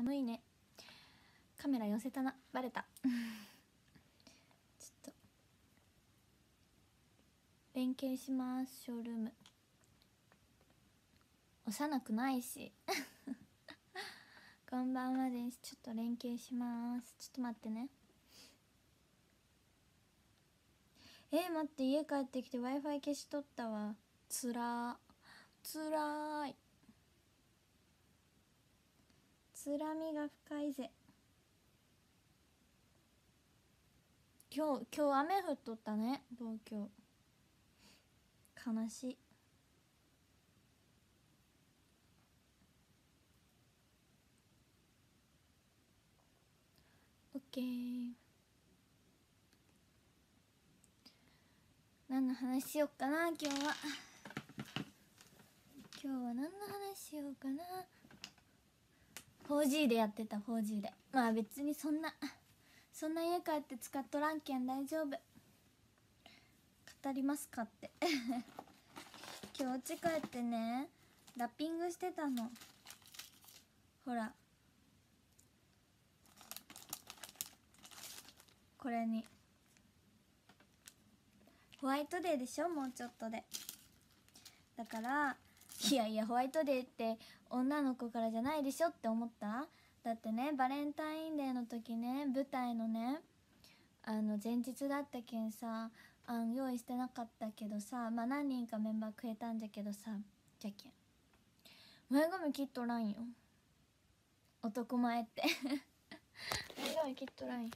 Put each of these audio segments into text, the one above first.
寒いね。カメラ寄せたな。バレた。ちょっと。連携します。ショールーム。幼くないし。こんばんはです。ちょっと連携します。ちょっと待ってね。えー、待って。家帰ってきて w i f i 消しとったわ。つらつらい。つらみが深いぜ。今日今日雨降っとったね東京悲しい。オッケー。何の話しよっかな今日は。今日は何の話しようかな。4G でやってた 4G で。まあ別にそんなそんな家帰って使っとらんけん大丈夫。語りますかって。今日家帰ってねラッピングしてたの。ほら。これに。ホワイトデーでしょもうちょっとで。だからいやいやホワイトデーって女の子からじゃないでしょって思った？だってねバレンタインデーの時ね舞台のねあの前日だったけんさあん用意してなかったけどさまあ何人かメンバーくれたんじゃけどさじゃけん。前髪切っとらんよ。男前って。前髪切っとらんよ。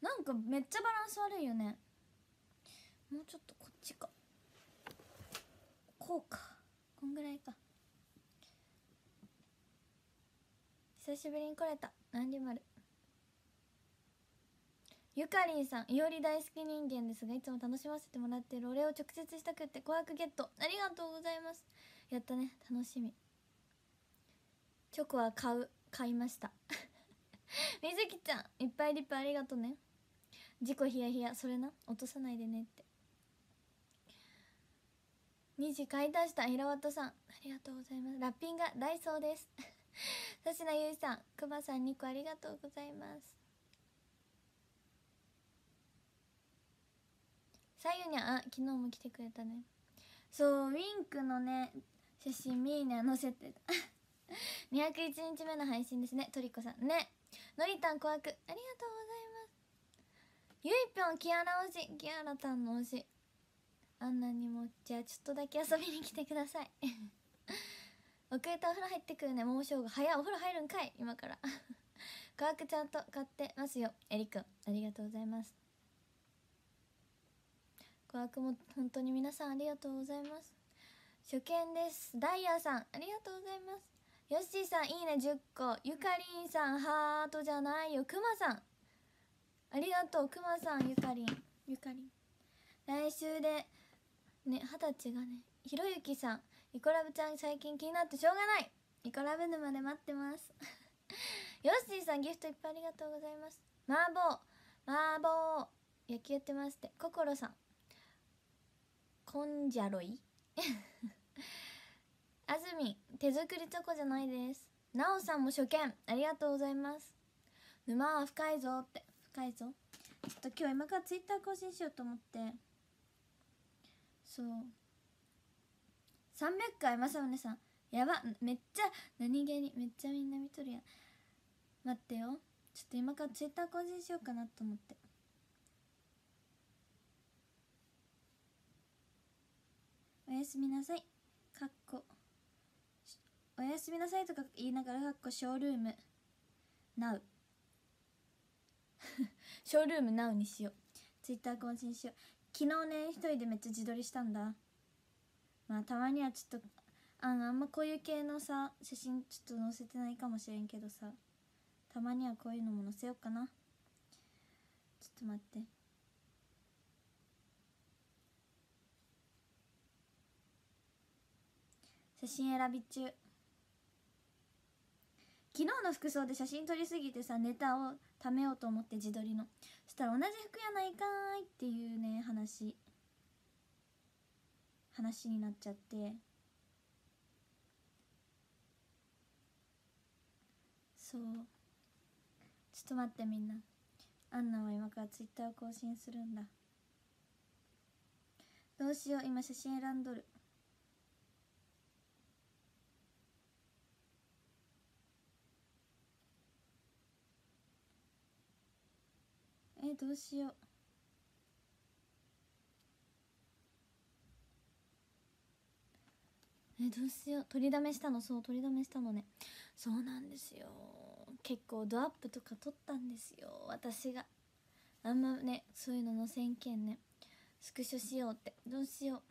なんかめっちゃバランス悪いよね。もうちょっとこっちかこうか。こんぐらいか。久しぶりに来れた。なんでまる。ゆかりんさんいおり大好き人間ですがいつも楽しませてもらってる。お礼を直接したくって紅白ゲット。ありがとうございます。やったね。楽しみ。チョコは買う。買いました。みずきちゃんいっぱいリップありがとね。事故ヒヤヒヤ。それな。落とさないでねって。2時買い足した平綿さんありがとうございます。ラッピンがダイソーです。粗品ゆいさんくまさん2個ありがとうございます。さゆにゃあ昨日も来てくれたね。そうウィンクのね写真ミーナ載せてた。201日目の配信ですね。トリコさんね。のりたん怖くありがとうございます。ゆいぴょんキアラ推し。キアラたんの推し。あんなにもじゃあちょっとだけ遊びに来てください。遅れたお風呂入ってくるね。もうしょうが早いお風呂入るんかい。今から。科学ちゃんと買ってますよ。エリくんありがとうございます。琥珀も本当に皆さんありがとうございます。初見です。ダイヤさんありがとうございます。ヨッシーさんいいね。10個ゆかりんさんハートじゃないよ。くまさん。ありがとう。くまさんゆかりん。ゆかりん。来週でね二十歳がねひろゆきさん。イコラブちゃん最近気になってしょうがない。イコラブ沼で待ってます。ヨッシーさんギフトいっぱいありがとうございます。麻婆麻婆野球やってますって。心さん。コンジャロイ？あずみ手作りチョコじゃないです。なおさんも初見。ありがとうございます。沼は深いぞって。深いぞ。ちょっと今日今からツイッター更新しようと思って。そう。300回まさむねさん。やばめっちゃ何気にめっちゃみんな見とるやん。待ってよ。ちょっと今からツイッター更新しようかなと思って。おやすみなさい。かっこ。おやすみなさいとか言いながらかっこショールーム。ナウ。ショールームナウにしよう。ツイッター更新しよう。昨日ね一人でめっちゃ自撮りしたんだ。まあたまにはちょっとあのあんまこういう系のさ写真ちょっと載せてないかもしれんけどさたまにはこういうのも載せようかな。ちょっと待って。写真選び中。昨日の服装で写真撮りすぎてさネタを貯めようと思って自撮りの。したら同じ服やないかいっていうね話。話になっちゃって。そう。ちょっと待ってみんな。アンナは今からツイッターを更新するんだ。どうしよう今写真選んどる。えどうしよう。えどうしよう。取りだめしたの。そう取りだめしたのね。そうなんですよ。結構ドアップとか撮ったんですよ。私が。あんまねそういうののせんけんね。スクショしようって。どうしよ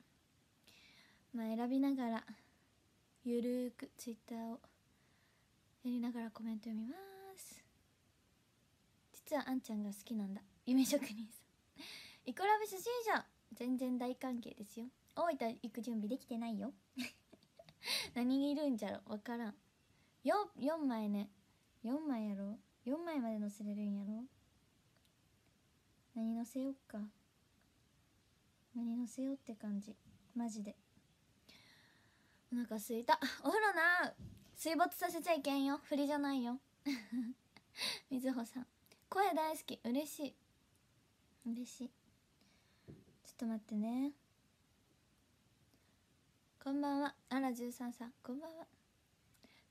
う。まあ選びながらゆるーくツイッターをやりながらコメント読みます。実はあんちゃんが好きなんだ。夢職人さん。イコラブ初心者。全然大関係ですよ。大分行く準備できてないよ。何いるんじゃろ。分からん。よ4枚ね。4枚やろ。4枚まで載せれるんやろ。何載せよっか。何載せようって感じ。マジで。お腹すいた。お風呂な。水没させちゃいけんよ。振りじゃないよ。みずほさん。声大好き。嬉しい。嬉しい。ちょっと待ってね。こんばんは。あら13さん。こんばんは。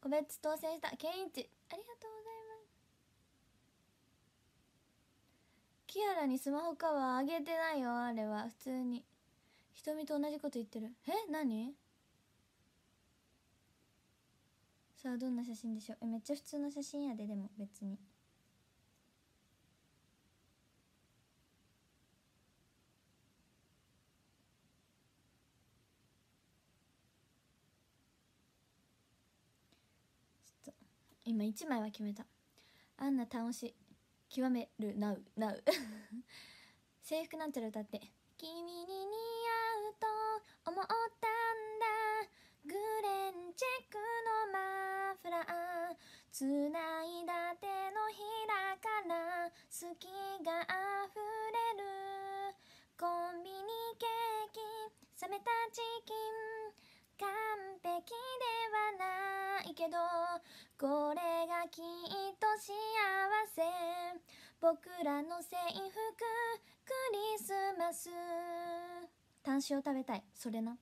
個別当選した。ケンイチ。ありがとうございます。キアラにスマホカバーあげてないよ。あれは。普通に。瞳と同じこと言ってる。え？何？さあどんな写真でしょう。えめっちゃ普通の写真やででも別に。今1枚は決めた。あんな倒し極めるなうなう制服なんちゃら歌って「君に似合うと思ったんだ。グレンチェックのマフラー。つないだ手のひらから好きがあるないけどこれがきっと幸せ。僕らの制服クリスマス。単塩食べたい。それな。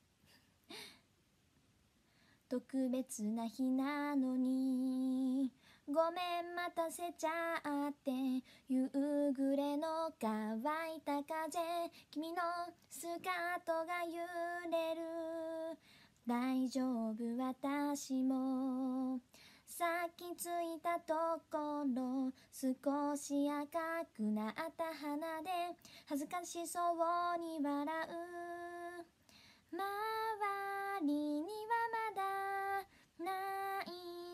特別な日なのに。ごめん待たせちゃって。夕暮れの乾いた風。君のスカートが揺れる。大丈夫私も。さっきついたところ少し赤くなった鼻で恥ずかしそうに笑う。周りにはまだ内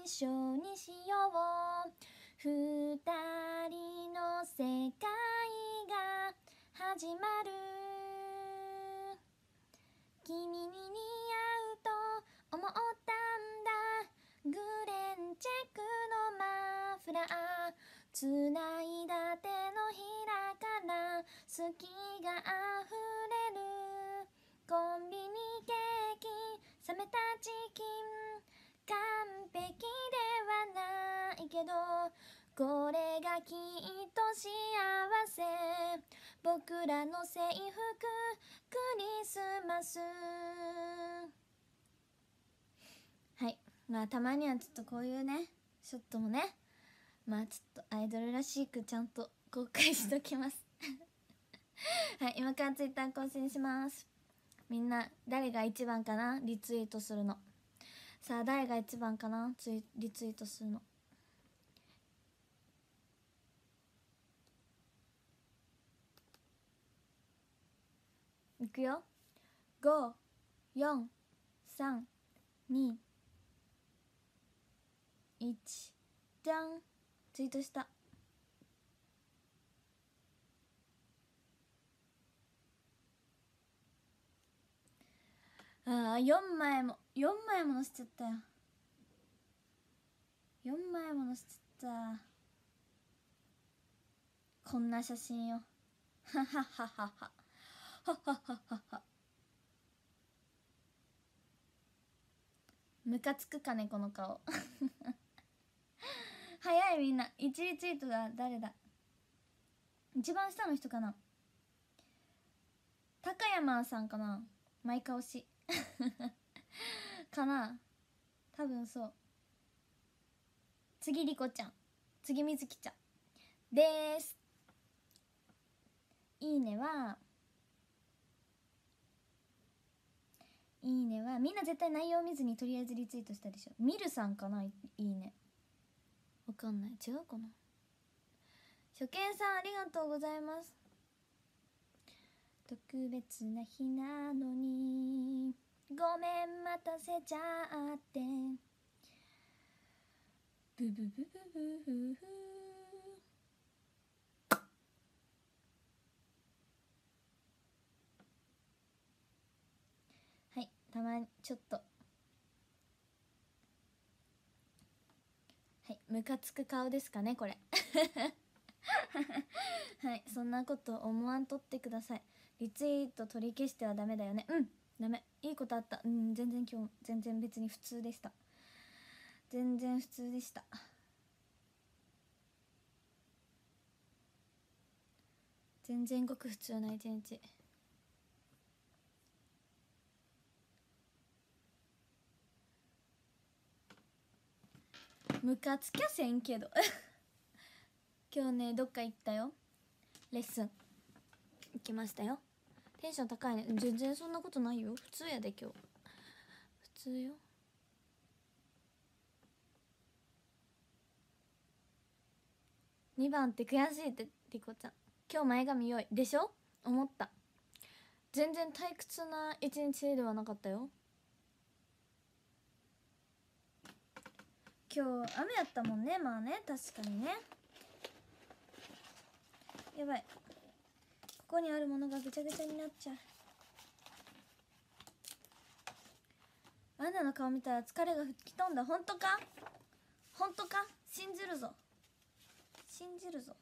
緒にしよう。二人の世界が始まる。君に似合う思ったんだ。グレンチェックのマフラー。つないだ手のひらから。好きが溢れる。コンビニケーキ。冷めたチキン完璧ではないけど。これがきっと幸せ。僕らの制服。クリスマス。はい。まあたまにはちょっとこういうねショットもねまあちょっとアイドルらしくちゃんと公開しときます。はい。今からツイッター更新します。みんな誰が一番かな？リツイートするの。さあ誰が一番かな？ツイリツイートするの。いくよ。54321じゃんツイートした。あー4枚も4枚も載せちゃったよ。4枚も載せちゃった。こんな写真よははははは。ははははは。ムカつくかねこの顔。早いみんな。1リツイートが誰だ？一番下の人かな？高山さんかな？毎回推し。かな？多分そう。次リコちゃん。次みずきちゃん。です。いいねはいいねはみんな絶対内容見ずにとりあえずリツイートしたでしょ。ミルさんかな？いいね。わかんない。違うかな。初見さんありがとうございます。特別な日なのに。ごめん待たせちゃって。ブブブブブブブ。はいたまにちょっとはいムカつく顔ですかねこれ。はいそんなこと思わんとってください。リツイート取り消してはダメだよね。うんダメ。いいことあった。うん全然今日全然別に普通でした。全然普通でした。全然ごく普通な一日。ムカつきゃせんけど。今日ねどっか行ったよ。レッスン。行きましたよ。テンション高いね。全然そんなことないよ。普通やで今日。普通よ。2番って悔しいってリコちゃん。今日前髪良い。でしょ？思った。全然退屈な一日ではなかったよ。今日雨やったもんねまあね確かにね。やばい。ここにあるものがぐちゃぐちゃになっちゃう。アンナの顔見たら疲れが吹き飛んだ。本当か？本当か？信じるぞ。信じるぞ。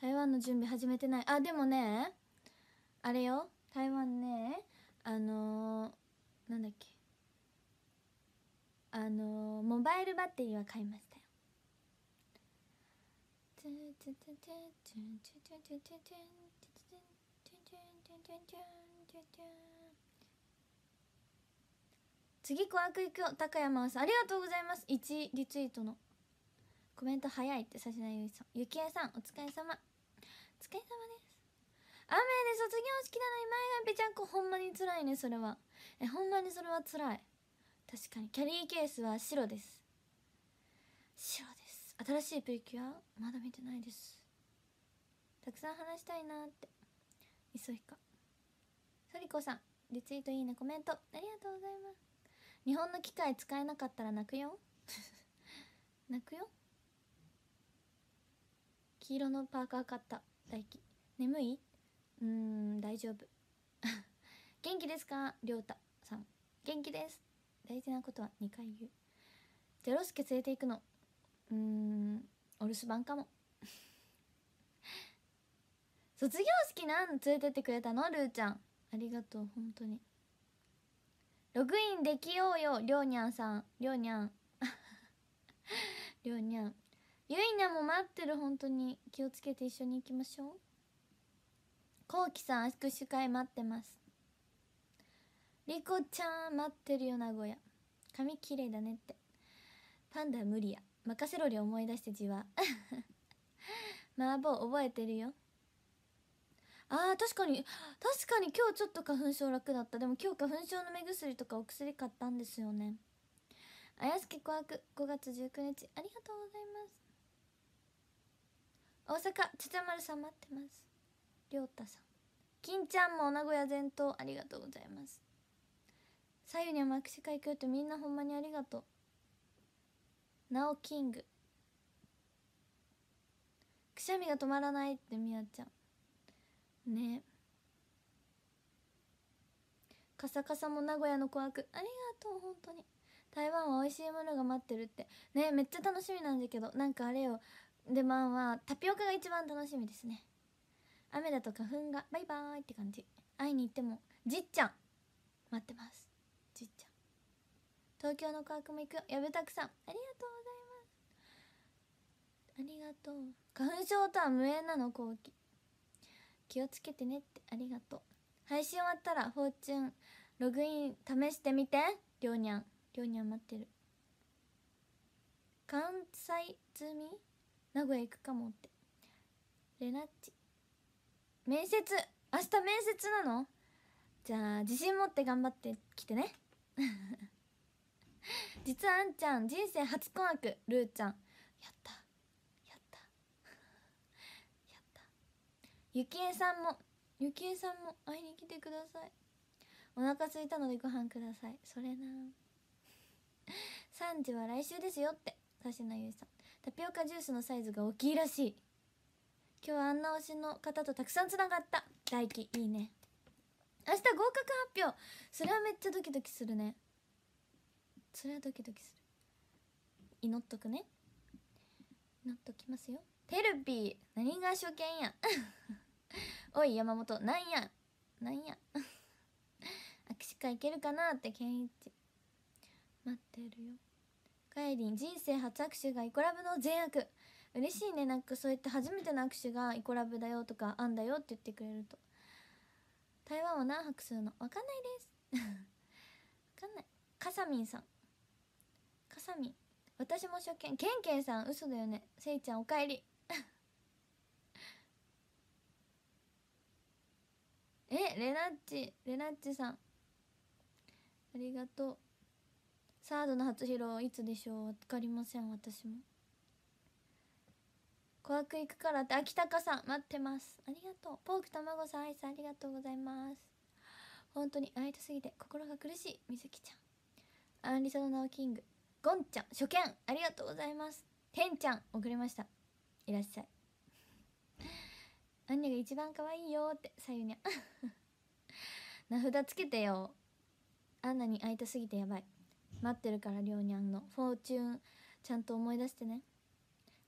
台湾の準備始めてない。あでもねあれよ。台湾ねあのー、なんだっけ。あのー、モバイルバッテリーは買いましたよ。次小悪行くよ高山さんありがとうございます1リツイートのコメント早いってさしなゆいさんゆきえさんお疲れ様。お疲れ様です。雨で卒業式なのに前髪ぺちゃんこほんまにつらいね。それは。えほんまにそれはつらい。確かに。キャリーケースは白です。白です。新しいプリキュア？まだ見てないです。たくさん話したいなって。急ぎか。ソリコさんリツイートいいねコメント。ありがとうございます。日本の機械使えなかったら泣くよ。泣くよ。黄色のパーカー買った。大輝眠い？うん大丈夫。元気ですか？りょうたさん。元気です。大事なことは2回言う。ゼロスケ連れていくの？うんお留守番かも。卒業式なん連れてってくれたの？ルーちゃん。ありがとう本当に。ログインできようよりょうにゃんさん。りょうにゃん。りょうにゃん。ゆいなも待ってる本当に。気をつけて一緒に行きましょう。こうきさん握手会待ってます。りこちゃん待ってるよ名古屋。髪綺麗だねって。パンダ無理や。任せろり思い出してじわ。麻婆覚えてるよ。あー確かに。確かに今日ちょっと花粉症楽だった。でも今日花粉症の目薬とかお薬買ったんですよね。あやすけ琥珀5月19日。ありがとうございます。大阪ちちゃまるさん待ってます。りょうたさん。金ちゃんも名古屋全島ありがとうございます。左右には握手会来るってみんなほんまにありがとう。なおキング。くしゃみが止まらないってみやちゃん。ね。カサカサも名古屋の琥珀ありがとう本当に。台湾は美味しいものが待ってるって。ねめっちゃ楽しみなんだけどなんかあれよ。出番はタピオカが一番楽しみですね。雨だと花粉がバイバーイって感じ。会いに行ってもじっちゃん待ってます。じっちゃん。東京の科学も行くよ。やぶたくさんありがとうございます。ありがとう。花粉症とは無縁なの後期気をつけてねってありがとう。配信終わったらフォーチュンログイン試してみて。りょうにゃんりょうにゃん待ってる。関西済み？名古屋行くかもって。レナッチ。面接。明日面接なの？じゃあ自信持って頑張ってきてね。実はあんちゃん人生初婚約ルーちゃん。やった。やった。やった。ゆきえさんも。ゆきえさんも。会いに来てください。お腹空いたのでご飯ください。それな3時は来週ですよって。指名ゆいさん。タピオカジュースのサイズが大きいらしい。今日はあんな推しの方とたくさんつながった。大輝いいね。明日合格発表。それはめっちゃドキドキするね。それはドキドキする。祈っとくね。祈っときますよ。テルピー何が初見や。おい山本なんや。なんや。握手会いけるかなってケンイチ待ってるよ。カエリン人生初握手がイコラブの善悪。嬉しいね。なんかそうやって初めての握手がイコラブだよとかあんだよって言ってくれると。台湾は何泊するの？わかんないです。わかんない。かさみんさん。かさみん私も初見。けんけんさん。嘘だよね。せいちゃんおかえり。えレナッチ。レナッチさん。ありがとう。サードの初披露いつでしょう？わかりません私も。琥珀行くからって秋高さん待ってます。ありがとう。ポーク卵さんアイスありがとうございます。本当に会いたすぎて心が苦しいみずきちゃん。アンリサのナオキングゴンちゃん初見ありがとうございます。てんちゃん送りました。いらっしゃい。アンニが一番可愛いよってさゆに。ゃ 名札つけてよアンナに会いたすぎてやばい。待ってるからりょうにゃんの。フォーチューンちゃんと思い出してね。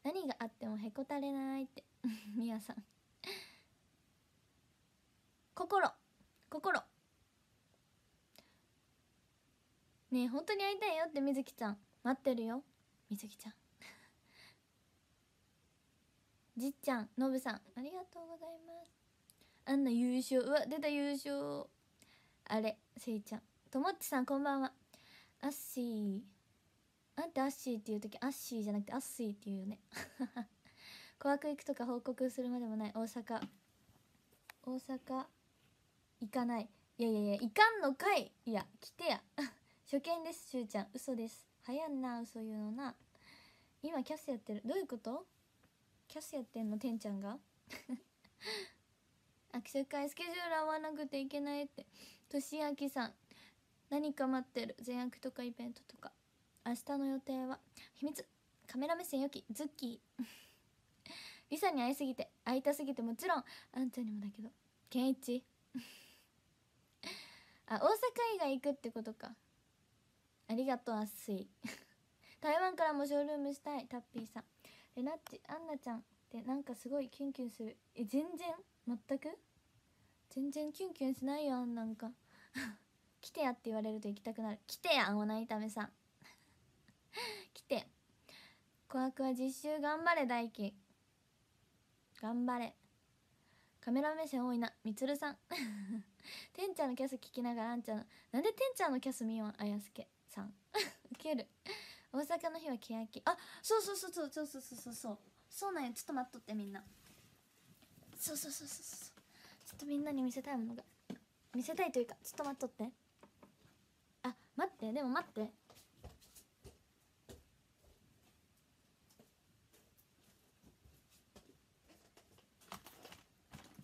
何があってもへこたれないって。みやさん。心。心。ねえ本当に会いたいよってみずきちゃん。待ってるよ。みずきちゃん。じっちゃんのぶさん。ありがとうございます。あんな優勝。うわ出た優勝。あれせいちゃん。ともっちさんこんばんは。アッシー。あんたアッシーっていう時アッシーじゃなくてアッシーっていうよね。紅白行くとか報告するまでもない。大阪。大阪。行かない。いやいやいや行かんのかい。いや来てや。初見ですしゅうちゃん。嘘です。早んな嘘言うのな。今キャスやってる。どういうこと？キャスやってんのてんちゃんが？握手会スケジュール合わなくていけないって。としあきさん。何か待ってる善悪とかイベントとか。明日の予定は？秘密。カメラ目線よき。ズッキー。リサに会いすぎて。会いたすぎて。もちろん。あんちゃんにもだけど。ケンイチあ大阪以外行くってことか。ありがとうあっすい台湾からもショールームしたい。タッピーさん。レナッチ。アンナちゃん。ってなんかすごいキュンキュンする。え全然？全く？全然キュンキュンしないよあんなんか。来てやって言われると行きたくなる。来てやおないためさん。来て。琥珀は実習頑張れ大輝。頑張れ。カメラ目線多いな。みつるさん。てんちゃんのキャス聞きながらあんちゃんの。なんでてんちゃんのキャス見よんあやすけさん。ウケる。大阪の日は欅。あそうそうそうそうそうそうそうそう。そうそうなんやちょっと待っとってみんな。そうそうそうそうそう。ちょっとみんなに見せたいものが。見せたいというかちょっと待っとって。待ってでも待って。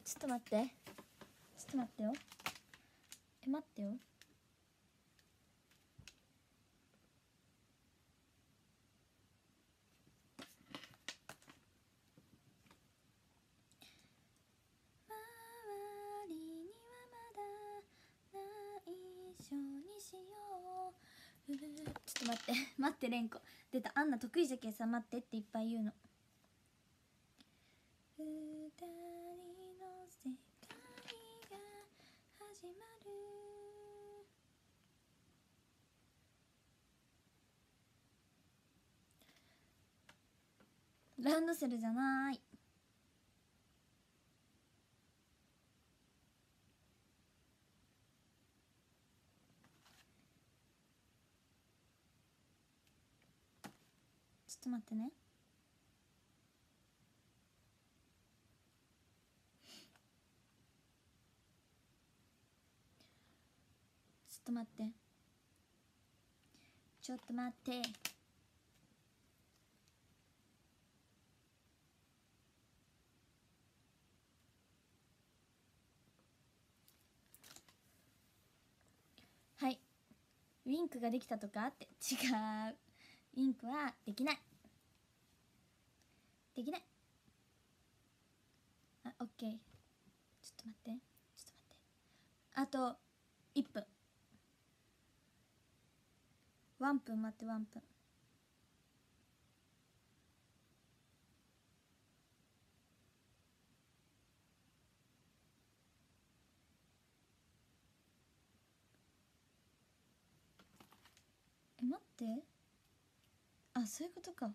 ちょっと待って。ちょっと待ってよ。え待ってよ。周りにはまだ内緒に。しよう。ちょっと待って待ってれんこ出たあんな得意じゃけさ待ってっていっぱい言うの。二人の世界が始まる。ランドセルじゃない。ちょっと待ってね。ちょっと待って。ちょっと待って。はい。ウィンクができたとか？って。違う。ウィンクはできない。できない。あオッケー。ちょっと待って。ちょっと待って。あと1分。ワン分待ってワン分。え待って。あそういうことか。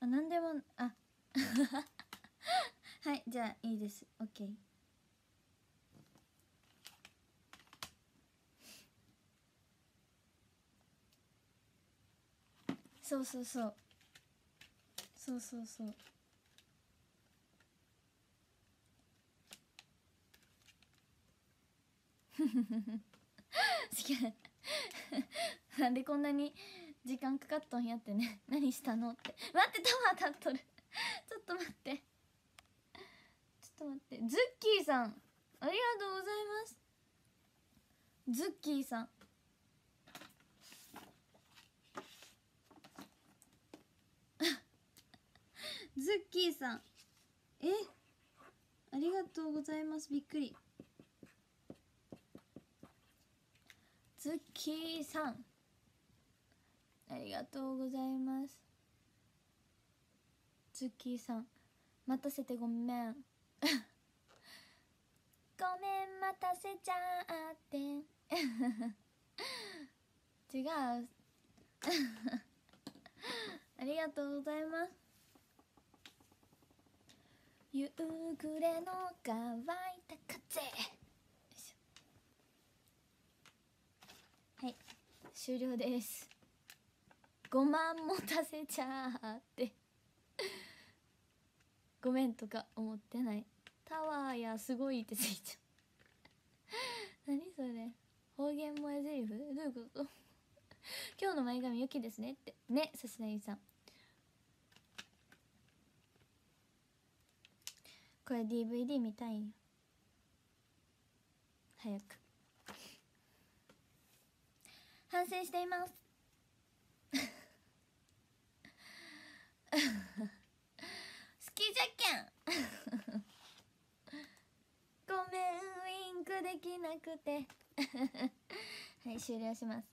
あ何でもあ。はいじゃあいいです。OK そうそうそう。そうそうそう。違う なんでこんなに時間かかっとんやってね。何したのって。待ってタワー立っとる。ちょっと待って。ちょっと待って。ズッキーさん。ありがとうございます。ズッキーさん。ズッキーさん。え？ありがとうございます。びっくり。ズッキーさん。ありがとうございます。ズッキーさん待たせてごめん。ごめん待たせちゃって。違う。ありがとうございます。夕暮れの乾いた風。はい終了です。5万持たせちゃって。ごめんとか思ってない。タワーやすごいってついちゃう。何それ。方言萌え台詞どういうこと？今日の前髪良きですねって。ねさすなぎさん。これ DVD 見たいよ。早く。反省しています。好きじゃけん。ごめんウインクできなくて。はい終了します。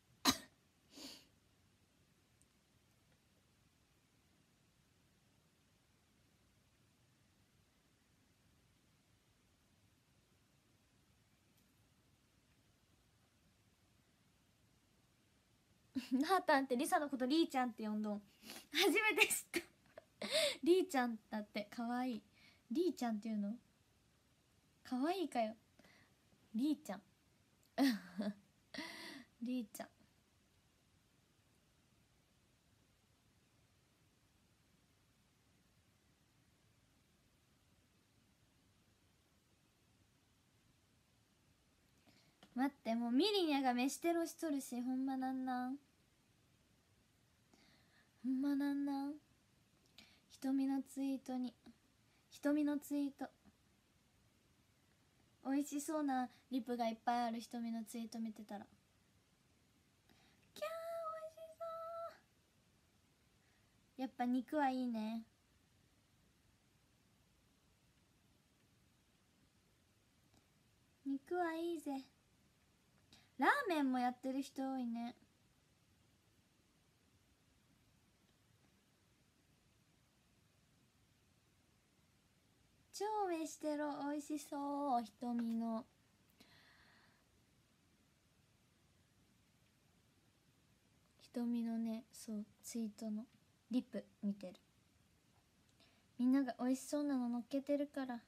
なあたんってリサのことリーちゃんって呼んどん。初めて知った。リーちゃんだってかわい。いリーちゃんっていうの？かわいいかよ。リーちゃん。リーちゃん。待ってもうミリニャが飯テロしとるしほんまなんなん？ほんまなんなん？瞳のツイートに。瞳のツイート。美味しそうなリップがいっぱいある瞳のツイート見てたら。キャー美味しそう。やっぱ肉はいいね。肉はいいぜ。ラーメンもやってる人多いね。超飯テロ美味しそう瞳の。瞳のねそうツイートのリップ見てる。みんなが美味しそうなの乗っけてるから。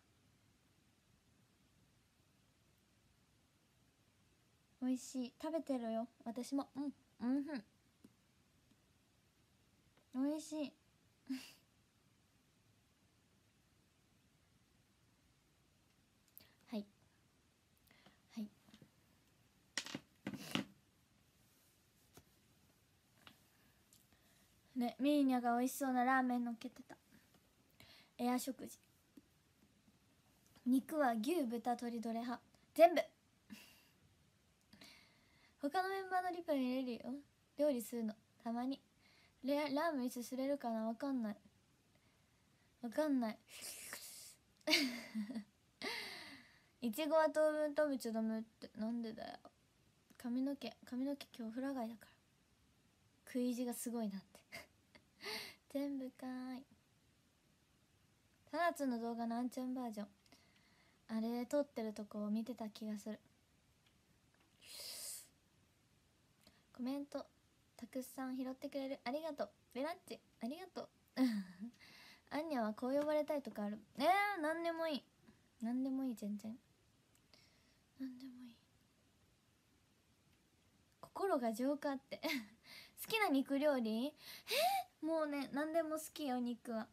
美味しい。食べてるよ。私も。うん。うんふん。美味しいはいねミーニャが美味しそうなラーメンのっけてた。エア食事。肉は牛豚鶏どれ派。全部。他のメンバーのリプに入れるよ。料理するの。たまに。レラーメンすすれるかな？わかんない。わかんない。いちごは当分食べちゃダメって。なんでだよ。髪の毛髪の毛今日フラガイだから。食い意地がすごいなって。全部かーい。タナツの動画のアンちゃんバージョン。あれ撮ってるとこを見てた気がする。コメント。たくさん拾ってくれる。ありがとう。ベラッチ。ありがとう。アンニャはこう呼ばれたいとかある。えー、何でもいい。何でもいい全然。何でもいい。心が浄化って。好きな肉料理？え、もうね何でも好きよ肉は。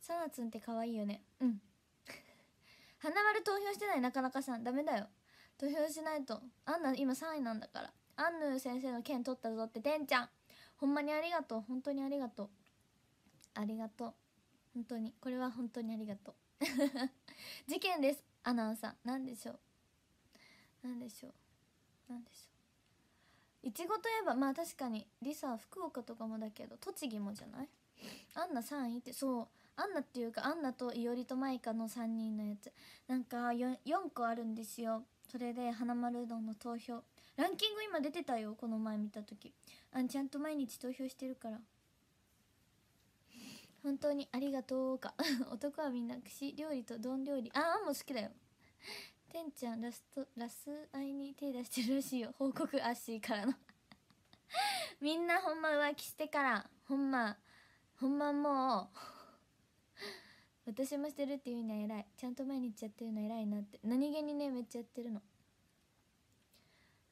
サナツンって可愛いよね。うん。花丸投票してないなかなかさん。ダメだよ。投票しないと。アンナ今3位なんだから。アンヌ先生の剣取ったぞっててんちゃん。ほんまにありがとう。本当にありがとう。ありがとう。本当に。これは本当にありがとう。事件です。アナウンサー。何でしょう？何でしょう？何でしょう？いちごといえばまあ確かにリサは福岡とかもだけど栃木もじゃない？アンナ3位ってそうアンナっていうかアンナといおりとマイカの3人のやつ。なんか 4, 4個あるんですよ。それで花丸うどんの投票。ランキング今出てたよこの前見た時。あんちゃんと毎日投票してるから。本当にありがとうか。男はみんな串料理と丼料理。ああんも好きだよ。てんちゃんラストラスアイに手出してるらしいよ。報告アッシーからの。みんなほんま浮気してから。ほんまほんまもう。私もしてるっていうのは偉い。ちゃんと毎日やってるの偉いなって。何気にねめっちゃやってるの。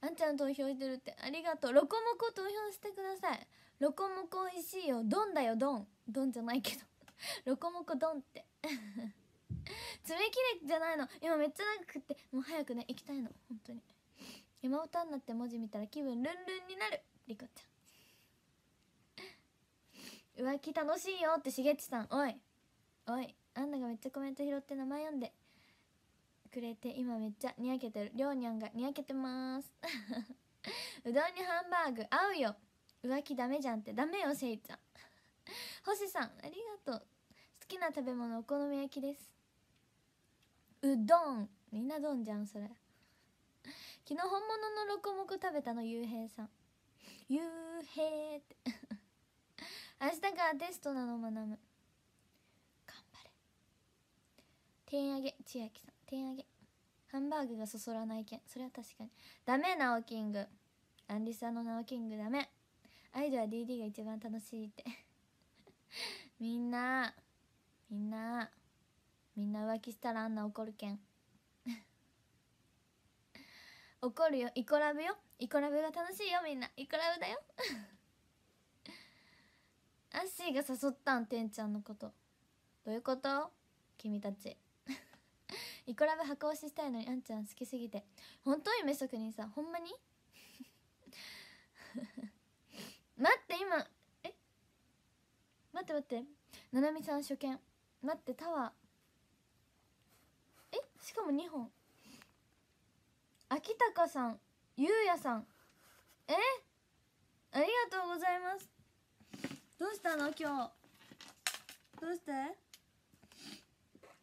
あんちゃん投票してるって。ありがとう。ロコモコ投票してください。ロコモコ美味しいよ。ドンだよドン。ドンじゃないけど。ロコモコドンって。爪切れじゃないの。今めっちゃ長くってもう早くね行きたいの。本当に。山歌になって文字見たら気分ルンルンになる。リコちゃん。浮気楽しいよってしげちさん。おい。おい。アンナがめっちゃコメント拾って名前読んで。くれて今めっちゃにやけてる。りょうにゃんがにやけてます。うどんにハンバーグ。合うよ。浮気ダメじゃんって。ダメよせいちゃん。星さんありがとう。好きな食べ物お好み焼きです。うどん。みんなどんじゃんそれ。昨日本物のロコモコ食べたのゆうへいさん。ゆうへいって。明日からテストなの学む頑張れ。天上げ千秋さん。天上げ。ハンバーグがそそらないけん。それは確かに。ダメナオキング。アンリサのナオキングダメ。アイドは DD が一番楽しいって。みんな。みんな。みんな浮気したらあんな怒るけん。怒るよ。イコラブよ。イコラブが楽しいよ。みんな。イコラブだよ。アッシーが誘ったん。てんちゃんのこと。どういうこと？君たち。イコラブ箱押ししたいのに。あんちゃん好きすぎて。本当にメソクにさ。ほんまに？待って今。え？待って待って。ななみさん初見。待ってタワー。しかも2本。秋高さんゆうやさん。え？ありがとうございます。どうしたの今日？どうして？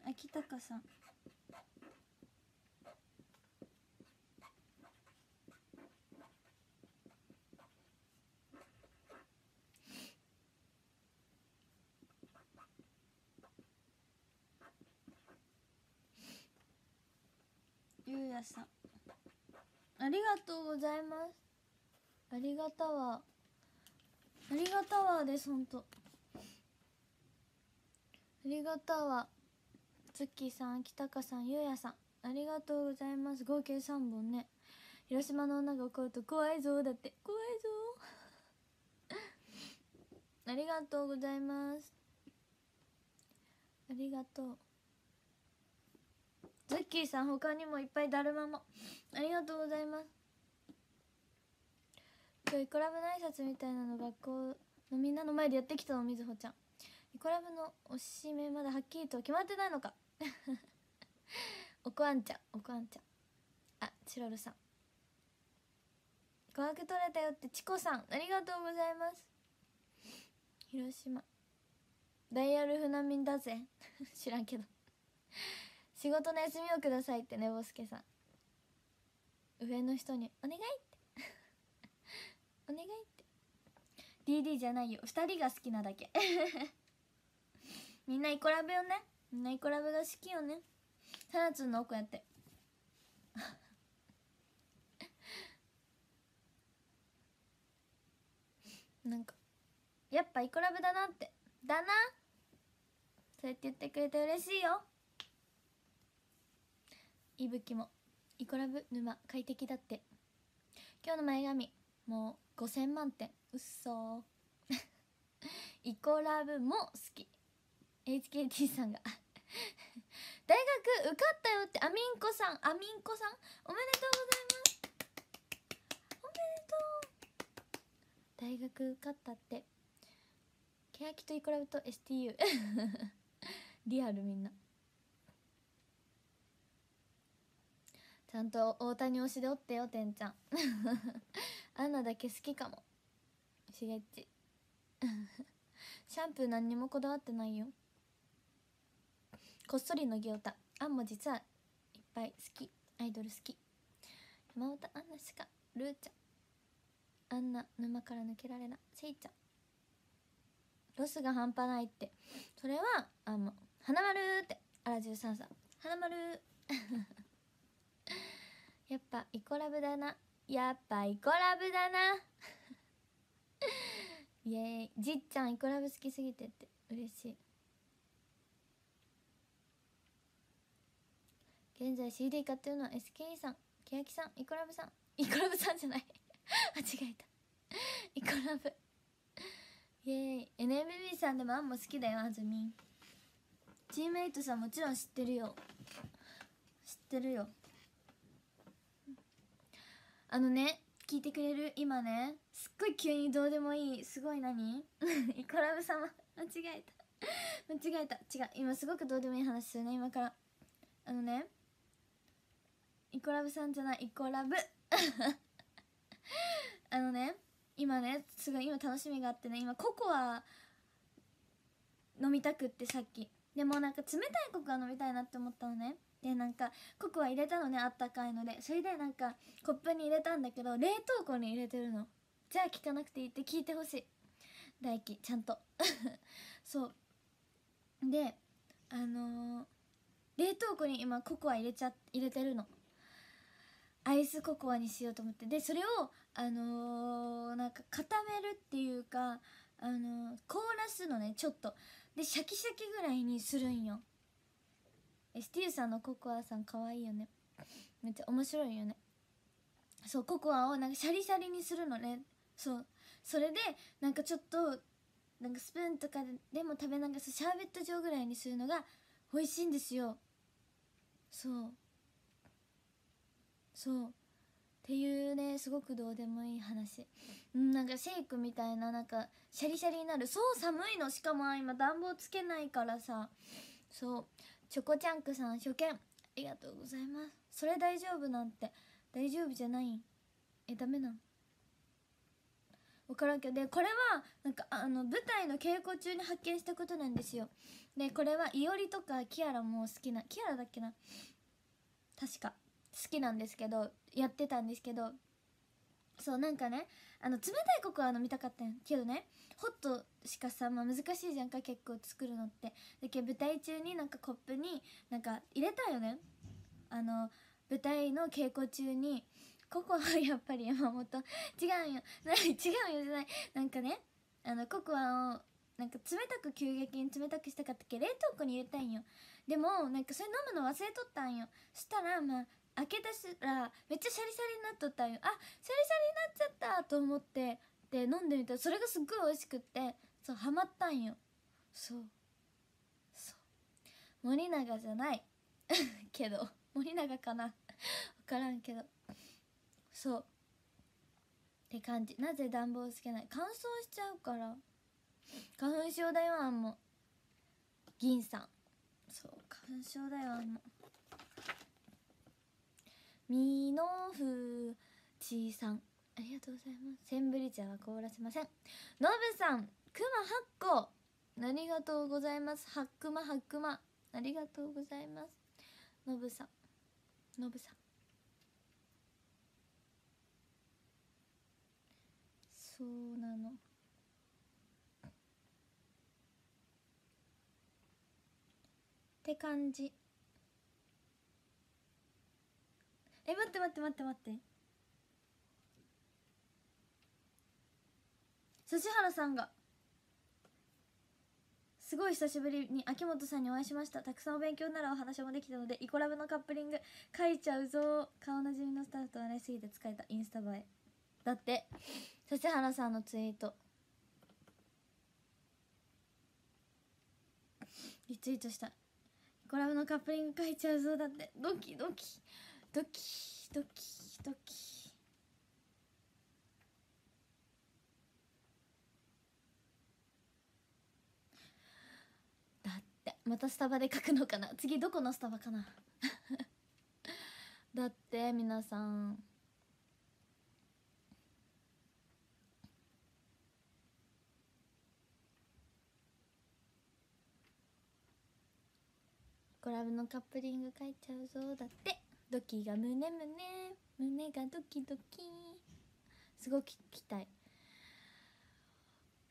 秋高さん。ゆうやさん。ありがとうございます。ありがたわ。ありがたわですほんと。りがとうわ。ツッキーさん秋高さんゆうやさん。ありがとうございます。合計3本ね。広島の女が怒ると怖いぞだって。怖いぞ ありがとうございます。ありがとう。ズッキーさん他にもいっぱいだるまも。ありがとうございます。今日イコラブの挨拶みたいなの学校のみんなの前でやってきたのみずほちゃん。イコラブのおしめまだはっきりと決まってないのか。おこあんちゃんおこあんちゃん。あチロルさん。語学取れたよってチコさん。ありがとうございます。広島。ダイヤル船便だぜ。知らんけど。仕事の休みをくださいってねボスケさん。上の人に「お願い」って。お願いって。DD じゃないよ。2人が好きなだけ。みんなイコラブよね。みんなイコラブが好きよね。サナツンの奥やって。なんかやっぱイコラブだなって。だな。そうやって言ってくれて嬉しいよ。いぶきもイコラブ沼快適だって。今日の前髪もう5000万点。うっそ イコラブも好き。HKT さんが。大学受かったよってアミンコさん。アミンコさんおめでとうございます。おめでとう。大学受かったって。欅とイコラブと STU リアルみんな。ちゃんと大谷推しでおってよてんちゃん。アンナだけ好きかも。しげっち。シャンプー何にもこだわってないよ。こっそりのぎょうたあんも実はいっぱい好き。アイドル好き。山本アンナしか。ルーちゃん。あんな沼から抜けられなせいちゃん。ロスが半端ないって。それはあも花丸って。あら13さん。花丸。やっぱイコラブだな。やっぱイコラブだな。イエーイ。じっちゃんイコラブ好きすぎてって。嬉しい。現在 CD 買ってるのは SKE さん。欅さん。イコラブさん。イコラブさんじゃない。間違えた。イコラブ。イエーイ。NMB さんでもあんも好きだよあずみんチームメイトさんもちろん知ってるよ。知ってるよ。あのね聞いてくれる？今ねすっごい急にどうでもいい。すごい何？イ コラブ様。間違えた。間違えた。違う。今すごくどうでもいい話するね。今から。あのねイコラブさんじゃない。イコラブ。あのね今ねすごい今楽しみがあってね。今ココア飲みたくってさっき。でもなんか冷たいココア飲みたいなって思ったのね。でなんかココア入れたのねあったかいのでそれでなんかコップに入れたんだけど冷凍庫に入れてるの。じゃあ聞かなくていいって聞いてほしい。大輝ちゃんと。そう。であのー、冷凍庫に今ココア入れちゃ入れてるの。アイスココアにしようと思って。でそれをあのー、なんか固めるっていうかあのー、凍らすのねちょっと。でシャキシャキぐらいにするんよ。スティーさんのココアさんかわいいよね。めっちゃ面白いよね。そうココアをなんかシャリシャリにするのね。そう。それでなんかちょっとなんかスプーンとかでも食べながらシャーベット状ぐらいにするのが美味しいんですよ。そう。そう。っていうねすごくどうでもいい話。うんなんかシェイクみたいななんかシャリシャリになる。そう寒いの。しかも今暖房つけないからさ。そう。チョコチャンクさん初見。ありがとうございます。それ大丈夫なんて。大丈夫じゃない。えダメなん分からんけど。でこれはなんかあの舞台の稽古中に発見したことなんですよ。でこれはいおりとかキアラも好きなキアラだっけな。確か好きなんですけどやってたんですけど。そうなんかねあの冷たいココア飲みたかったんけどね。ホットしかさ、まあ、難しいじゃんか結構作るのって。だけど舞台中になんかコップになんか入れたよね。あの舞台の稽古中にココアはやっぱり山本。違うよ。違うよじゃない。なんかねあのココアをなんか冷たく急激に冷たくしたかったっけ？冷凍庫に入れたいんよ。でもなんかそれ飲むの忘れとったんよ。したらまあ開けたらめっちゃシャリシャリになっとったんよ。あシャリシャリになっちゃったと思ってで飲んでみたらそれがすっごい美味しくってそうハマったんよ。そう。そう。森永じゃない。けど。森永かな。分からんけど。そう。って感じ。なぜ暖房つけない？乾燥しちゃうから。花粉症だよあんも。銀さん。そう。花粉症だよあんも。みのふちさん。ありがとうございます。センブリ茶は凍らせません。のぶさんくま8個。ありがとうございます。はっくまはっくまありがとうございます。のぶさん。のぶさん。そうなの。って感じ。え待って待って待って待って。指原さんがすごい久しぶりに秋元さんにお会いしました。たくさんお勉強ならお話もできたのでイコラブのカップリング書いちゃうぞ。顔なじみのスタッフと笑いすぎて疲れた。インスタ映え。だって指原さんのツイート。リツイートした。イコラブのカップリング書いちゃうぞ。だってドキドキ。ドキドキドキ。またスタバで書くのかな？次どこのスタバかな？だって皆さん。コラボのカップリング書いちゃうぞ。だって。ドキが胸胸。胸がドキドキ。すごく聞きたい。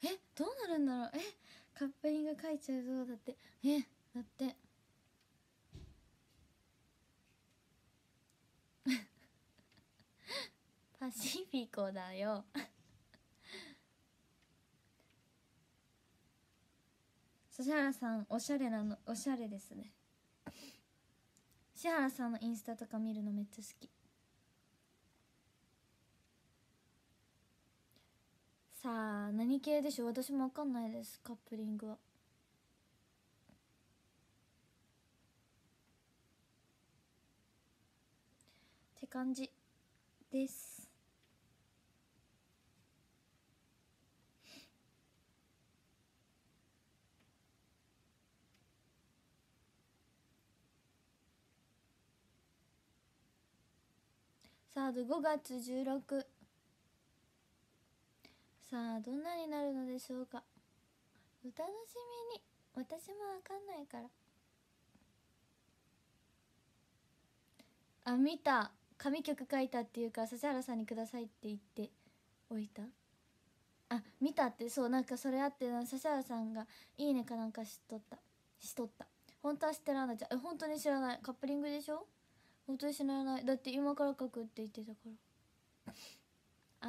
え？どうなるんだろう？え？カップリング書いちゃうぞだって。えだって。パシフィコだよ。指原さんおしゃれなのおしゃれですね。志原さんのインスタとか見るのめっちゃ好き。さあ何系でしょう？私も分かんないですカップリングは。って感じです。さあ5月16さあどんなになるのでしょうか？お楽しみに。私もわかんないから。あ見た。紙曲書いたっていうか指原さんにくださいって言っておいた？あ見たって。そうなんかそれあって指原さんが「いいね」かなんかしとった。しとった。本当は知ってらんなじゃんえ本当に知らない。カップリングでしょ？本当に知らない。だって今から書くって言ってたから。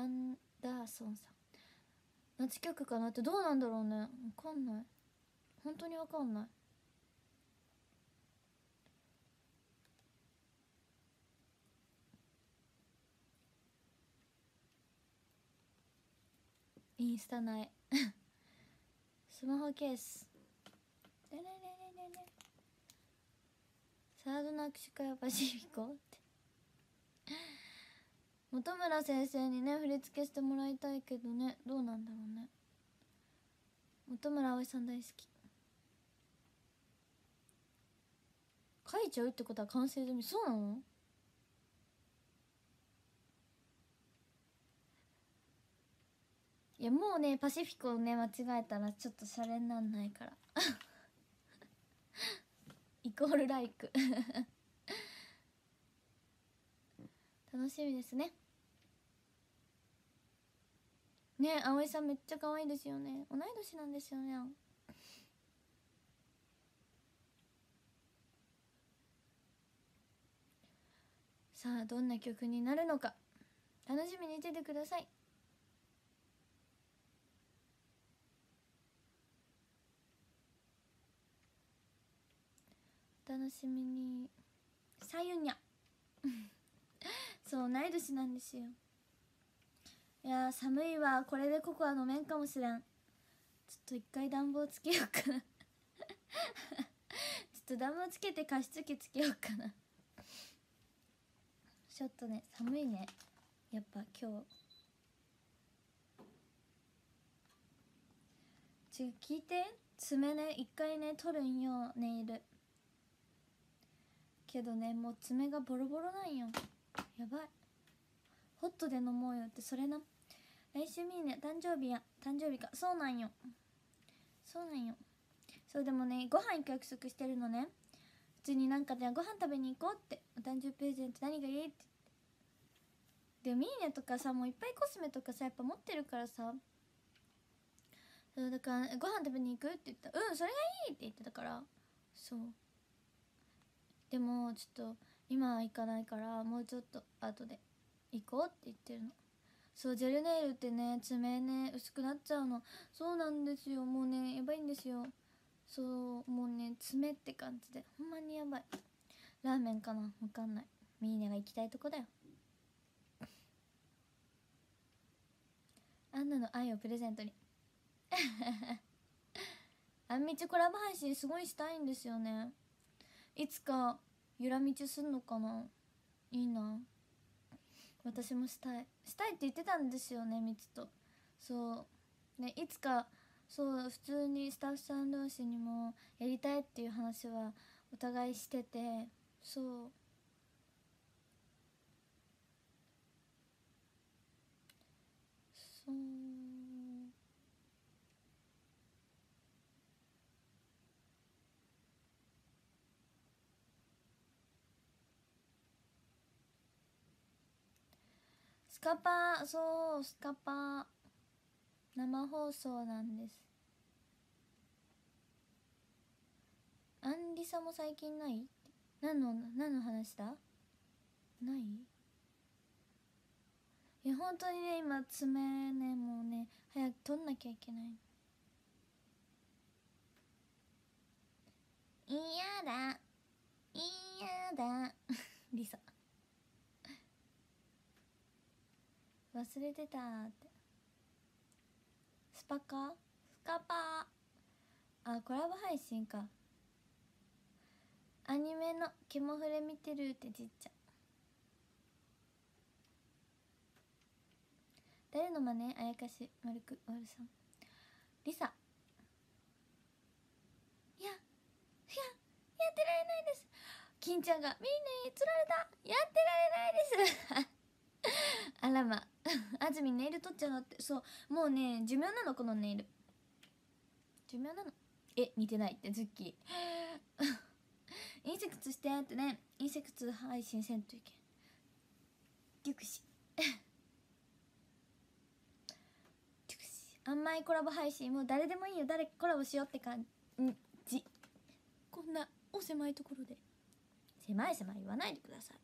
アンダーソンさん。夏曲かなってどうなんだろうね。わかんない。本当にわかんない。インスタない。スマホケース。でねねねねねサードの握手会はパシフィコって。本村先生にね振り付けしてもらいたいけどねどうなんだろうね。本村葵さん大好き。書いちゃうってことは完成済み。そうなの？いやもうねパシフィコをね間違えたらちょっとシャレになんないから。イコールライク。楽しみですね。ね葵さんめっちゃ可愛いですよね。同い年なんですよね。さあどんな曲になるのか。楽しみにしててください。お楽しみに。さゆにゃ。そう同い年なんですよ。いや寒いわ。これでココア飲めんかもしれん。ちょっと一回暖房つけようかな。ちょっと暖房つけて加湿器つけようかな。ちょっとね寒いね。やっぱ今日。ちょ聞いて。爪ね一回ね取るんよネイル。けどねもう爪がボロボロなんよ。やばい。ホットで飲もうよってそれな。来週みーね。誕生日や。誕生日か。そうなんよ。そうなんよ。そうでもねご飯行く約束してるのね。普通になんかじゃあご飯食べに行こうって。お誕生日プレゼント何がいいって。でミーネとかさもういっぱいコスメとかさやっぱ持ってるからさ。そうだからご飯食べに行くって言った。うんそれがいいって言ってたから。そう。でもちょっと今は行かないからもうちょっと後で行こうって言ってるの。そうジェルネイルってね爪ね薄くなっちゃうの。そうなんですよ。もうねやばいんですよ。そうもうね爪って感じで。ほんまにやばい。ラーメンかな？わかんない。ミーネが行きたいとこだよ。アンナの愛をプレゼントに。あんみちコラボ配信すごいしたいんですよね。いつかゆらみちすんのかな？いいな。私もしたい。したいって言ってたんですよねみつと。そう。ねいつかそう普通にスタッフさん同士にもやりたいっていう話はお互いしててそう。そう。カパーそうスカパー。生放送なんです。アンリサも最近ない？何の何の話だ？ない？いや本当にね今爪ねもうね早く取んなきゃいけない。嫌だ。嫌だ。リサ。忘れてたって。スパカスカパー。あコラボ配信か。アニメの「ケモフレ見てる」ってじっちゃ。ん誰の真似？あやかし丸くわるさん。リサ。いやいややってられないです。金ちゃんが「みんなに釣られた。やってられないです」あらま あずみネイル取っちゃうのって。そうもうね寿命なのこのネイル。寿命なの？え似てないってズッキー。インセクツしてってね。インセクツ配信せんといけん。ギュクシギ ュクシ甘いコラボ配信もう誰でもいいよ。誰コラボしようって感じ。こんなお狭いところで。狭い狭い言わないでください。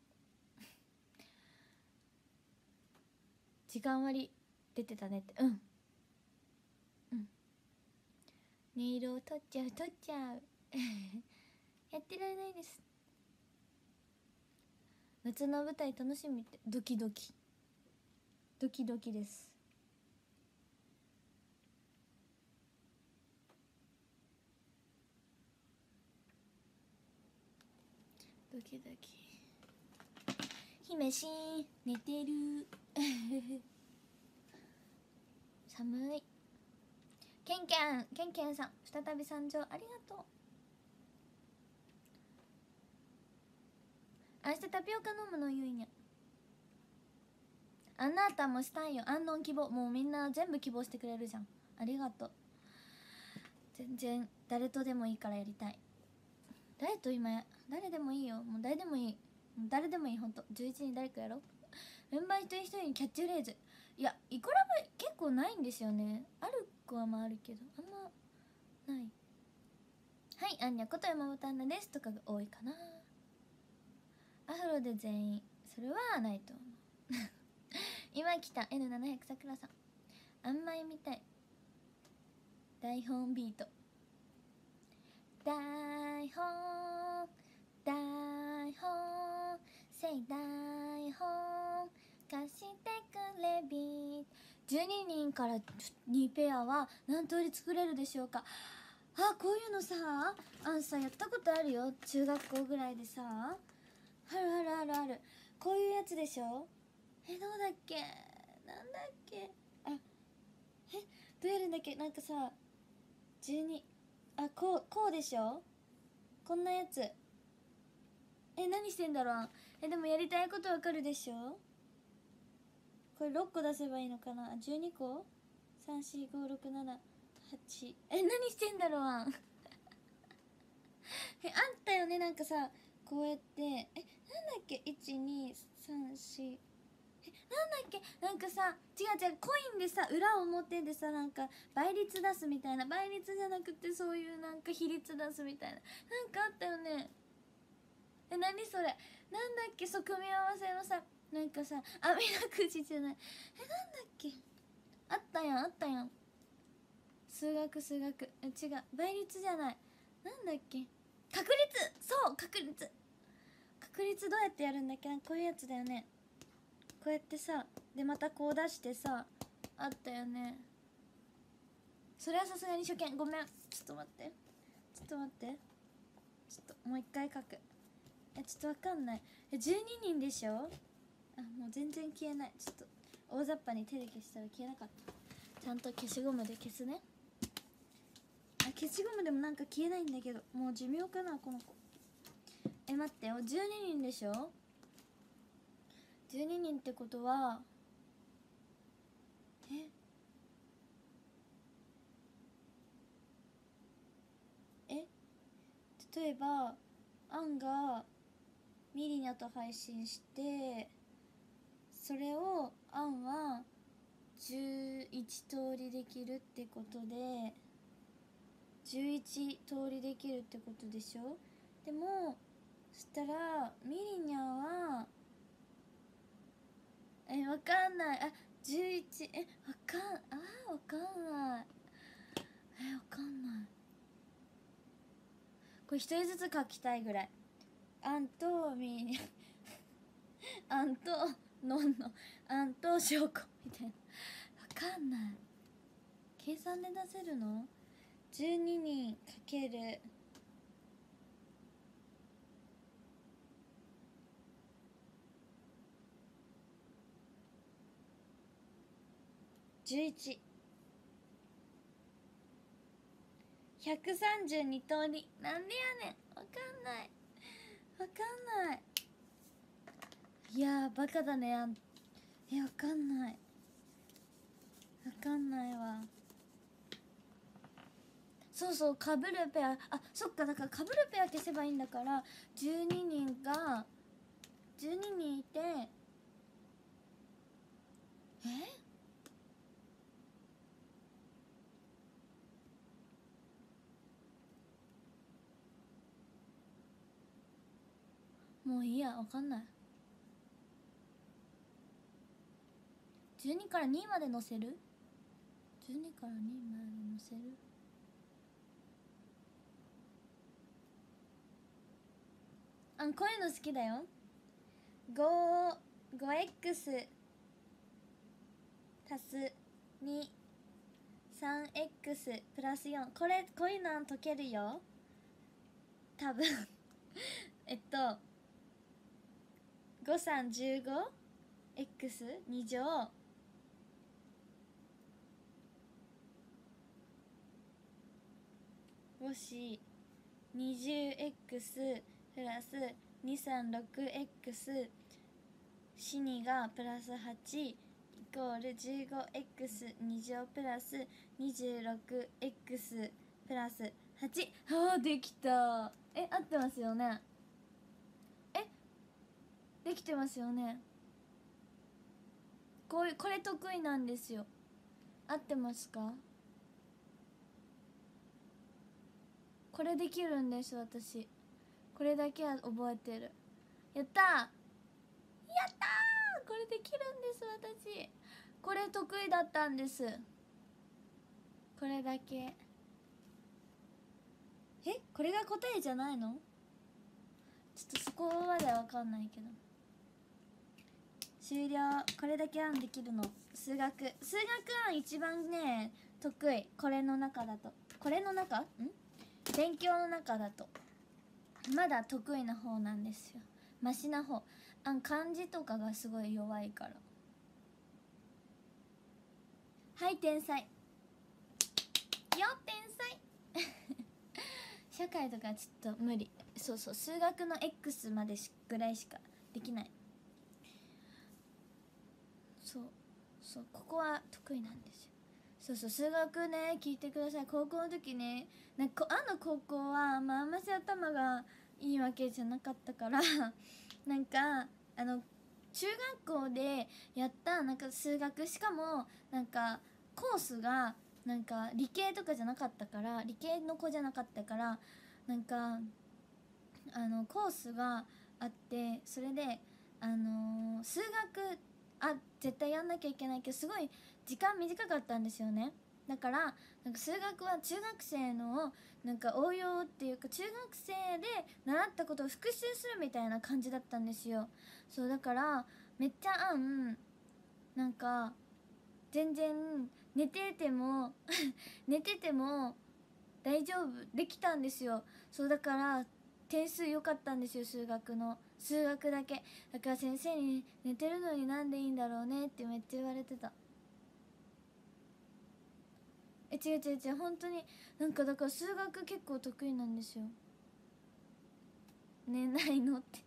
時間割出てたねって。うん。うん。音色を取っちゃう取っちゃう。やってられないです。夏の舞台楽しみってドキドキ。ドキドキです。ドキドキ。姫し寝てる。寒い。ケンケンケンケンさん再び参上ありがとう。明日タピオカ飲むのゆいにゃあなたもしたいよ。アンノン希望。もうみんな全部希望してくれるじゃん。ありがとう。全然誰とでもいいからやりたい。誰と今誰でもいいよ。もう誰でもいい。誰でもいいほんと11人誰かやろう。メンバー一人一人にキャッチフレーズ。いやイコラブ結構ないんですよね。ある子はまああるけどあんまない。はいあんにゃこと山本アンナですとかが多いかな。アフロで全員。それはないと思う。今来た。N700 さくらさん。あんまり見たい。台本ビート。台本。台本せい台本貸してくれビ12人から2ペアは何通り作れるでしょうか。あこういうのさあんさやったことあるよ。中学校ぐらいでさあるあるあるある。こういうやつでしょ。えどうだっけ？なんだっけ？あえどうやるんだっけ？なんかさ12あこうこうでしょ？こんなやつ。え何してんだろう？えでもやりたいことわかるでしょ？これ6個出せばいいのかな？12個 ?34567 え何してんだろう？あ んえあったよね？なんかさこうやって。えなんだっけ？1234えなんだっけ？なんかさ違う違う。コインでさ裏表でさなんか倍率出すみたいな。倍率じゃなくてそういうなんか比率出すみたいな。なんかあったよね？え何それ？なんだっけ？そう組み合わせのさなんかさあみだくじじゃない。えなんだっけ？あったやんあったやん。数学数学。え違う。倍率じゃない。なんだっけ？確率！そう確率。確率どうやってやるんだっけ？なこういうやつだよね。こうやってさでまたこう出してさあったよね。それはさすがに初見。ごめん。ちょっと待って。ちょっと待って。ちょっともう一回書く。えちょっとわかんない。え12人でしょ？あもう全然消えない。ちょっと大雑把に手で消したら消えなかった。ちゃんと消しゴムで消すね。あ消しゴムでもなんか消えないんだけど。もう寿命かなこの子。え待って。よ12人でしょ？12人ってことはえ？え？例えばアンがミリニャと配信してそれをアンは11通りできるってことで11通りできるってことでしょ？でもそしたらミリニャはえわかんない。あ11えわかんあーわかんない。えわかんない。これ一人ずつ書きたいぐらい。あんとミリニャあんとのんのあんとしょうこみたいな。わかんない。計算で出せるの？12人かける。11 132通り。なんでやねん。わかんない。わかんない。いやバカだねあん。えわかんない。わかんないわ。そうそうかぶるペア。あそっかだからかぶるペア消せばいいんだから12人が12人いてえ？もういいやわかんない。12から2まで載せる ?12 から2まで載せる？あこういうの好きだよ。5, 5x 足す。23x プラス4これこういうの解けるよ。多分。えっと 5315x2 乗。もし 20x プラス 236x シニがプラス8イコール 15x2 乗プラス 26x プラス8あーできた。え合ってますよね。できてますよね。こういうこれ得意なんですよ。合ってますか？これできるんです私。これだけは覚えてる。やったー！やったー！これできるんです私。これ得意だったんです。これだけ。え？これが答えじゃないの？ちょっとそこまでは分かんないけど。終了。これだけ案できるの。数学。数学案一番ね得意。これの中だと。これの中？ん？勉強の中だと。まだ得意な方なんですよ。マシな方。あん漢字とかがすごい弱いから。はい天才。よ天才。社会とかちょっと無理。そうそう。数学の X までぐらいしかできないそうそうここは得意なんですよ。そうそう数学ね聞いてください。高校の時ねなんかあの高校は、まあ、あんまし頭がいいわけじゃなかったから なんかあの中学校でやったなんか数学しかもなんかコースがなんか理系とかじゃなかったから理系の子じゃなかったからなんかあのコースがあってそれであのー数学あ絶対やんなきゃいけないけどすごい時間短かったんですよね。だからなんか数学は中学生のなんか応用っていうか中学生で習ったことを復習するみたいな感じだったんですよ。そうだからめっちゃあんなんか全然寝てても 寝てても大丈夫できたんですよ。そうだから点数良かったんですよ数学の。数学だけ。だから先生に寝てるのになんでいいんだろうねってめっちゃ言われてた。え違う違う違う。本当になんかだから数学結構得意なんですよ。寝ないのって。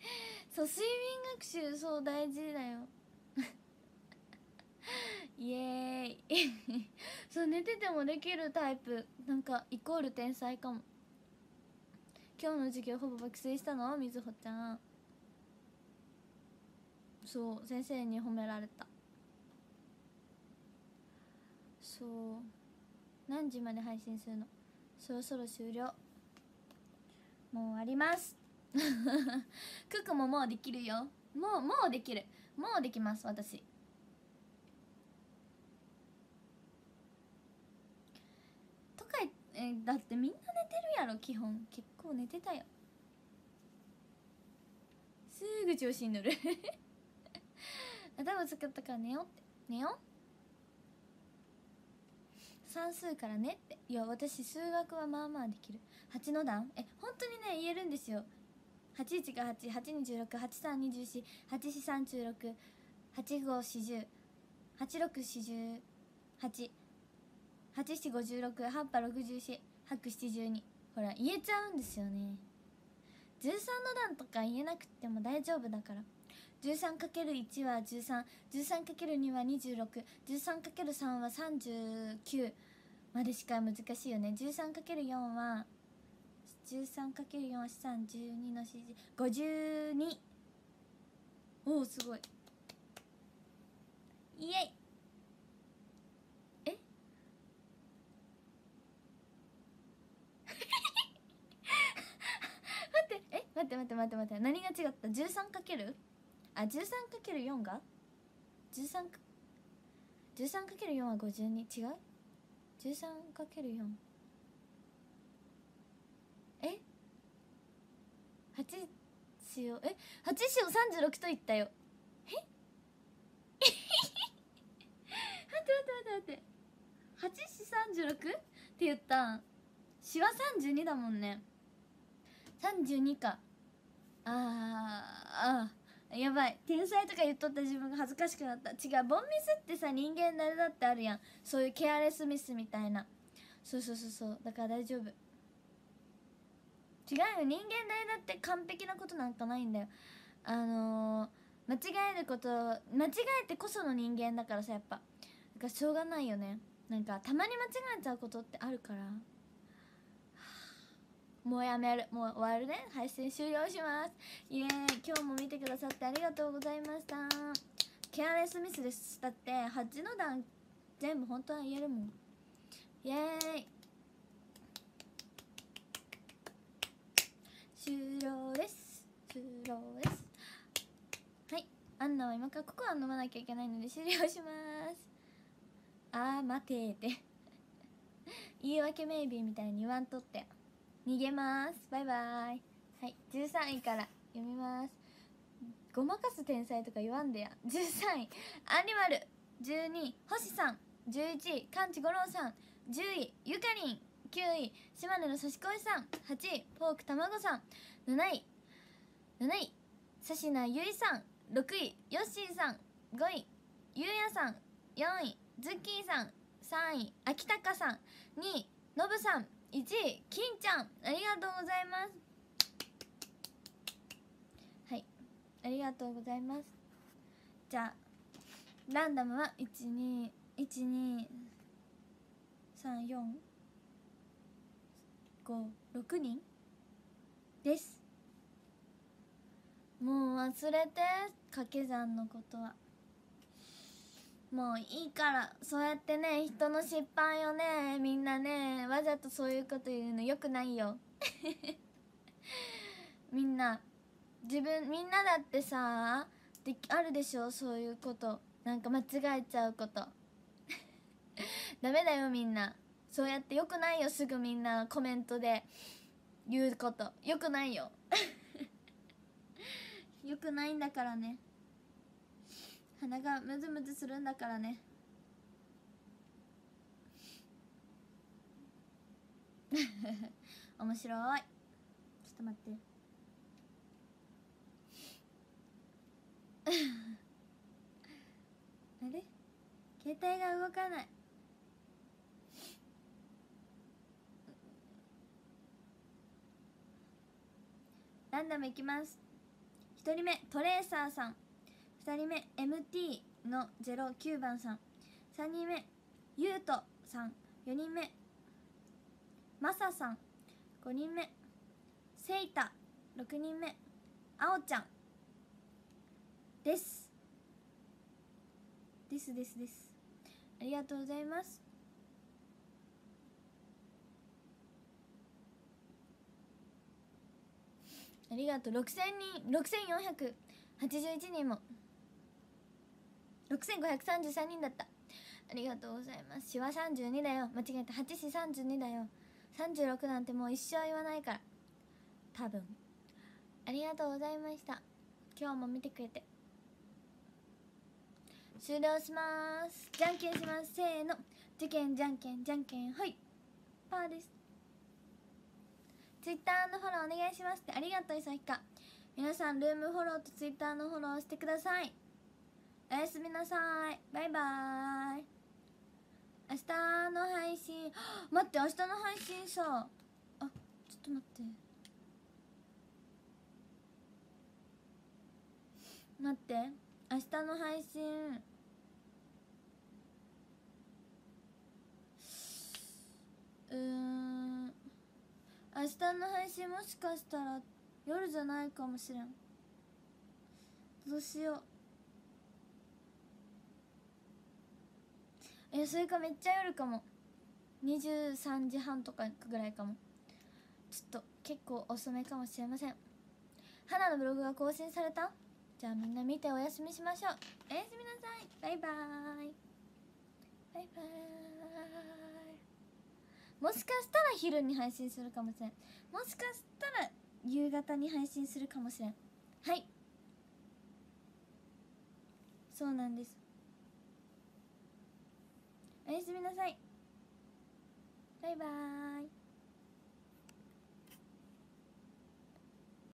そう睡眠学習そう大事だよ。イエーイ。そう寝ててもできるタイプ。なんかイコール天才かも。今日の授業ほぼ爆睡したの？みずほちゃん。そう先生に褒められた。そう。何時まで配信するの？そろそろ終了。もう終わります。ククももうできるよ。もうもうできる。もうできます私。とかえだってみんな寝てるやろ基本。結構寝てたよ。すぐ調子に乗る。頭使ったから寝ようって。寝よう。算数からねって。いや私数学はまあまあできる。8の段。え本当にね言えるんですよ。81が88248484354086808648 8756八八七十二。ほら言えちゃうんですよね。13の段とか言えなくても大丈夫だから。13×1 は 1313×2 は 2613×3 は39までしか難しいよね。13×4 は 13×4 は312の指示52おおすごい。イエイえ待って待って待って待って。何が違った？13× あ 13×4 が？13× 13×4 は52違う？13×4 え？8子をえ？8子を36と言ったよ。え？待って待って待って待って。8子 36? って言った子は32だもんね。32か。ああやばい。天才とか言っとった自分が恥ずかしくなった。違うボンミスってさ人間誰だってあるやん。そういうケアレスミスみたいな。そうそうそうそう。だから大丈夫。違うよ。人間誰だって完璧なことなんかないんだよ。あのー、間違えること間違えてこその人間だからさやっぱ。だからしょうがないよね。なんかたまに間違えちゃうことってあるから。もうやめるもう終わるね。配信終了します。イエーイ。今日も見てくださってありがとうございました。ケアレスミスです。だって8の段全部本当は言えるもん。イエーイ。終了です。終了です。はい。アンナは今からココア飲まなきゃいけないので終了します。あー待てーって。言い訳メイビーみたいに言わんとって。逃げます。バイバイ。はい13位から読みます。ごまかす天才とか言わんでや。13位。アニマル。12位。星さん。11位。カンチ五郎さん。10位。ゆかりん9位。島根の差し越さん。8位。ポークたまごさん。7位。7位。さしなゆいさん。6位。ヨッシーさん。5位。ゆうやさん。4位。ズッキーさん。3位。秋高さん。2位。のぶさん。1位金ちゃんありがとうございます。はいありがとうございます。じゃあランダムは1212345人です。もう忘れて掛け算のことは。もういいからそうやってね人の失敗をねみんなねわざとそういうこと言うのよくないよ。みんな自分みんなだってさであるでしょそういうこと。なんか間違えちゃうこと。ダメだよみんな。そうやってよくないよすぐみんなコメントで。言うこと。よくないよ。よくないんだからね。鼻がムズムズするんだからね。面白い。ちょっと待って。あれ？携帯が動かない。ランダムいきます。1人目トレーサーさん。2人目 MT の09番さん。3人目ゆうとさん。4人目まささん。5人目せいた6人目あおちゃん。です。ですですです。ありがとうございます。ありがとう。6000人6481人も。6533人だった。ありがとうございます。しわ32だよ。間違えた。8し32だよ。36なんてもう一生言わないから。多分。ありがとうございました。今日も見てくれて。終了します。じゃんけんします。せーの。じけんじゃんけんじゃんけんはい。パーです。ツイッターのフォローお願いしますって。ありがとういさひか皆さんルームフォローとツイッターのフォローしてください。おやすみなさい。バイバーイ。明日の配信。待って明日の配信さ。あちょっと待って。待って。明日の配信。うん。明日の配信もしかしたら夜じゃないかもしれん。どうしよう。えそれかめっちゃ夜かも。23時半とかぐらいかも。ちょっと結構遅めかもしれません。花のブログが更新された？じゃあみんな見てお休みしましょう。おやすみなさい。バイバーイ。バイバイ。もしかしたら昼に配信するかもしれん。もしかしたら夕方に配信するかもしれん。はい。そうなんです。おやすみなさい。バイバーイ。